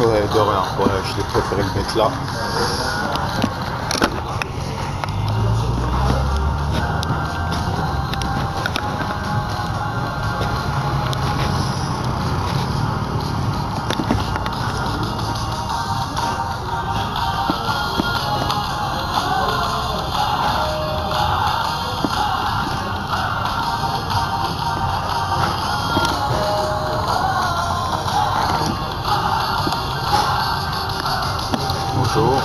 Ouais, de rien. Ouais, je l'ai préféré le mettre là. so